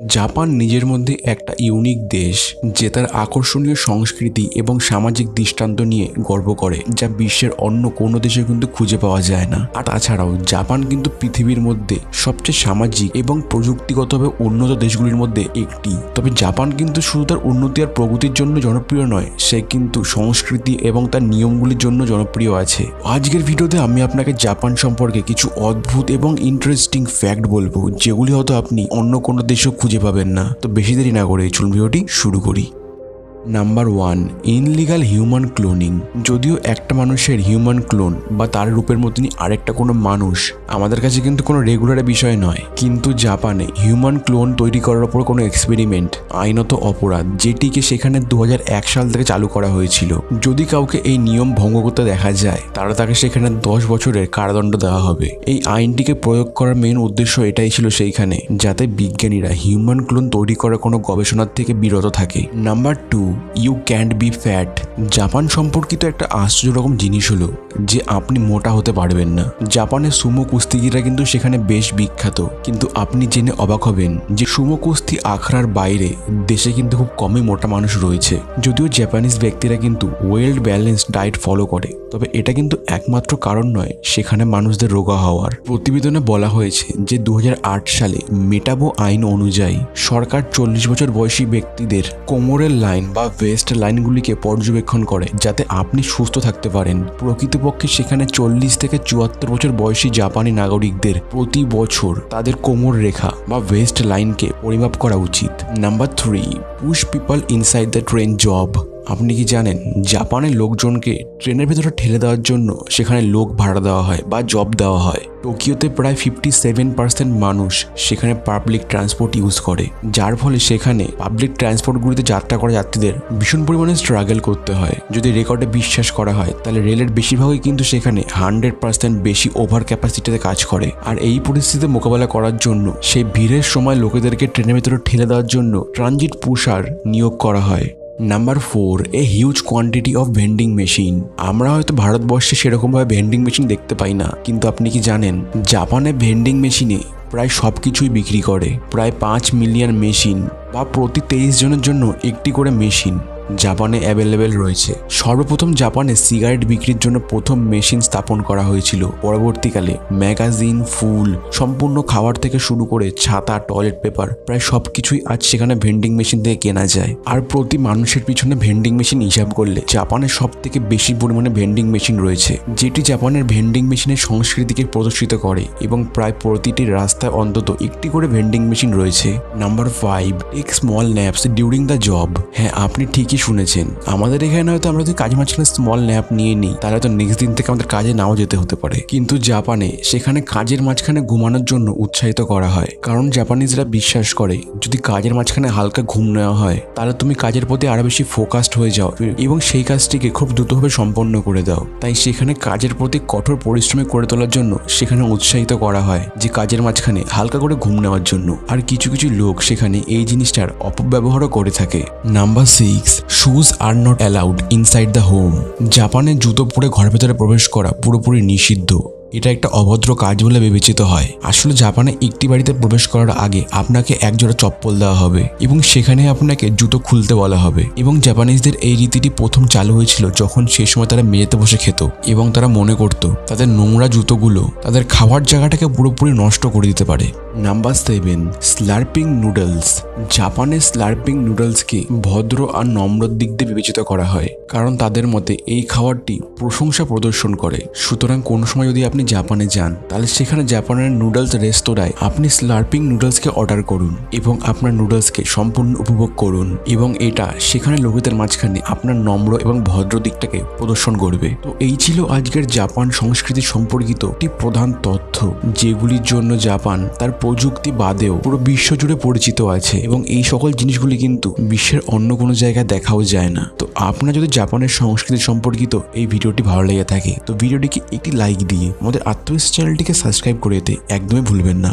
Japan নিজের মধ্যে একটা ইউনিক দেশ যে তার আকর্ষণীয় সংস্কৃতি এবং সামাজিক দৃষ্টান্ত নিয়ে গর্ব করে, যা বিশ্বের অন্য কোনো দেশে কিন্তু খুঁজে পাওয়া যায় না। আর তাছাড়াও, জাপান কিন্তু পৃথিবীর মধ্যে সবচেয়ে সামাজিক এবং প্রযুক্তিগতভাবে উন্নত দেশগুলির মধ্যে একটি। তবে জাপান কিন্তু শুধু তার উন্নতি আর প্রগতির জন্য জনপ্রিয় নয়, সে কিন্তু সংস্কৃতি এবং তার নিয়মগুলির জন্য জনপ্রিয় আছে। আজকের ভিডিওতে আমি আপনাকে জাপান সম্পর্কে কিছু অদ্ভুত এবং ইন্টারেস্টিং ফ্যাক্ট বলব, যেগুলি হয়তো আপনি অন্য কোনো দেশেও খুঁজে পাবেন না। তো বেশি দেরি না করে চলুন ভিডিওটি শুরু করি। Number one illegal human cloning যদিও একটা মানুষের হিউম্যান ক্লোন বা তার রূপের মতনই আরেকটা কোনো মানুষ, আমাদের কাছে কিন্তু কোনো রেগুলার বিষয় নয়। কিন্তু জাপানে হিউম্যান ক্লোন তৈরি করার ওপর কোনো এক্সপেরিমেন্ট আইনত অপরাধ, যেটিকে সেখানে দু হাজার এক সাল থেকে চালু করা হয়েছিল। যদি কাউকে এই নিয়ম ভঙ্গ করতে দেখা যায় তারা তাকে সেখানে দশ বছরের কারাদণ্ড দেওয়া হবে। এই আইনটিকে প্রয়োগ করার মেন উদ্দেশ্য এটাই ছিল সেইখানে, যাতে বিজ্ঞানীরা হিউম্যান ক্লোন তৈরি করার কোনো গবেষণার থেকে বিরত থাকে। Number two you can't be fat Japan সম্পর্কিত একটা আশ্চর্য রকম জিনিস হলো যে আপনি মোটা হতে পারবেন না। জাপানের সুমো কুস্তিগিরা কিন্তু সেখানে বেশ বিখ্যাত। কিন্তু আপনি জেনে অবাক হবেন যে সুমো কুস্তি আখড়ার বাইরে দেশে কিন্তু খুব কমই মোটা মানুষ রয়েছে। যদিও জাপানিজ ব্যক্তিরা কিন্তু ওয়েল্ড ব্যালেন্স ডায়েট ফলো করে। তবে এটা কিন্তু একমাত্র কারণ নয়, সেখানে মানুষদের রোগা হওয়ার। প্রতিবেদনে বলা হয়েছে যে দু হাজার আট সালে মেটাবো আইন অনুযায়ী সরকার চল্লিশ বছর বয়সী ব্যক্তিদের কোমরের লাইন বা ভেস্ট লাইনগুলিকে পর্যবেক্ষণ করে, যাতে আপনি সুস্থ থাকতে পারেন। প্রকৃতপক্ষে সেখানে চল্লিশ থেকে চুয়াত্তর বছর বয়সী জাপানি নাগরিকদের প্রতি বছর তাদের কোমর রেখা বা ভেস্ট লাইনকে পরিমাপ করা উচিত। Number three, push people inside the train job. আপনি কি জানেন জাপানের লোকজনকে ট্রেনের ভেতরে ঠেলে দেওয়ার জন্য সেখানে লোক ভাড়া দেওয়া হয় বা জব দেওয়া হয়? টোকিওতে প্রায় ফিফটি সেভেন পার্সেন্ট মানুষ সেখানে পাবলিক ট্রান্সপোর্ট ইউজ করে, যার ফলে সেখানে পাবলিক ট্রান্সপোর্টগুলিতে যাত্রা করা যাত্রীদের ভীষণ পরিমাণে স্ট্রাগল করতে হয়। যদি রেকর্ডে বিশ্বাস করা হয়, তাহলে রেলের বেশিরভাগই কিন্তু সেখানে হান্ড্রেড পার্সেন্ট বেশি ওভার ক্যাপাসিটিতে কাজ করে। আর এই পরিস্থিতিতে মোকাবেলা করার জন্য সেই ভিড়ের সময় লোকেদেরকে ট্রেনের ভেতরে ঠেলে দেওয়ার জন্য ট্রানজিট পুষার নিয়োগ করা হয়। Number four a huge quantity of vending machine আমরা হয়তো ভারতবর্ষে সেরকমভাবে ভেন্ডিং মেশিন দেখতে পাই না, কিন্তু আপনি কি জানেন, জাপানে ভেন্ডিং মেশিনে প্রায় সব কিছুই বিক্রি করে, প্রায় পাঁচ মিলিয়ন মেশিন বা প্রতি তেইশ জনের জন্য একটি করে মেশিন জাপানে অ্যাভেলেবেল রয়েছে। সর্বপ্রথম জাপানে সিগারেট বিক্রির জন্য প্রথম মেশিন স্থাপন করা হয়েছিল। পরবর্তীকালে ম্যাগাজিন, ফুল, সম্পূর্ণ খাবার থেকে শুরু করে ছাতা, টয়লেট পেপার, প্রায় সব কিছুই আজ সেখানে ভেন্ডিং মেশিন থেকে কেনা যায়। আর প্রতি মানুষের পিছনে ভেন্ডিং মেশিন হিসাব করলে জাপানের সব থেকে বেশি পরিমাণে ভেন্ডিং মেশিন রয়েছে, যেটি জাপানের ভেন্ডিং মেশিনের সংস্কৃতিকে প্রদর্শিত করে এবং প্রায় প্রতিটি রাস্তায় অন্তত একটি করে ভেন্ডিং মেশিন রয়েছে। Number five, take small naps during the job. হ্যাঁ আপনি ঠিকই শুনেছেন। আমাদের এখানে হয়তো আমরা যদি কাজ মাঝখানে স্মল ন্যাপ নিয়ে নিই, তাহলে হয়তো নেক্সট দিন থেকে আমাদের কাজে নাও যেতে হতে পারে। কিন্তু জাপানে সেখানে কাজের মাঝখানে ঘুমানোর জন্য উৎসাহিত করা হয়। কারণ জাপানিজরা বিশ্বাস করে, যদি কাজের মাঝখানে হালকা ঘুম নেওয়া হয়, তাহলে তুমি কাজের প্রতি আরও বেশি ফোকাসড হয়ে যাও এবং সেই কাজটিকে খুব দ্রুতভাবে সম্পন্ন করে দাও। তাই সেখানে কাজের প্রতি কঠোর পরিশ্রমী করে তোলার জন্য সেখানে উৎসাহিত করা হয় যে কাজের মাঝখানে হালকা করে ঘুম নেওয়ার জন্য। আর কিছু কিছু লোক সেখানে এই জিনিসটার অপব্যবহারও করে থাকে। Number six shoes are not allowed inside the home জাপানে জুতো পরে ঘরের ভেতরে প্রবেশ করা পুরোপুরি নিষিদ্ধ। এটা একটা অভদ্র কাজ বলে বিবেচিত হয়। আসলে জাপানে একটি বাড়িতে প্রবেশ করার আগে আপনাকে একজোড়া চপ্পল দেওয়া হবে এবং সেখানে আপনাকে জুতো খুলতে বলা হবে। এবং জাপানিজদের এই রীতিটি প্রথম চালু হয়েছিল যখন সেই সময় তারা মেঝেতে বসে খেত এবং তারা মনে করত, তাদের নোংরা জুতোগুলো তাদের খাবার জায়গাটাকে পুরোপুরি নষ্ট করে দিতে পারে। নাম্বার সেভেন স্লার্পিং নুডলস জাপানের স্লার্পিং নুডলসকে ভদ্র আর নম্র দিক দিয়ে বিবেচিত করা হয়, কারণ তাদের মতে এই খাবারটি প্রশংসা প্রদর্শন করে। সুতরাং কোনো সময় যদি আপনি জাপানে যান, তাহলে সেখানে জাপানের নুডলস রেস্তোরাঁয় আপনি স্লার্পিং নুডলসকে অর্ডার করুন এবং আপনার নুডলসকে সম্পূর্ণ উপভোগ করুন এবং এটা সেখানে লোকেদের মাঝখানে আপনার নম্র এবং ভদ্র দিকটাকে প্রদর্শন করবে। তো এই ছিল আজকের জাপান সংস্কৃতি সম্পর্কিত একটি প্রধান তথ্য, যেগুলির জন্য জাপান তার প্রযুক্তি বাদেও পুরো বিশ্ব জুড়ে পরিচিত আছে এবং এই সকল জিনিসগুলি কিন্তু বিশ্বের অন্য কোনো জায়গায় দেখাও যায় না। তো আপনার যদি জাপানের সংস্কৃতি সম্পর্কিত এই ভিডিওটি ভালো লেগে থাকে, তো ভিডিওটিকে একটি লাইক দিয়ে আমাদের আত্মবিশ্বাস চ্যানেলটিকে সাবস্ক্রাইব করে দিতে একদমই ভুলবেন না।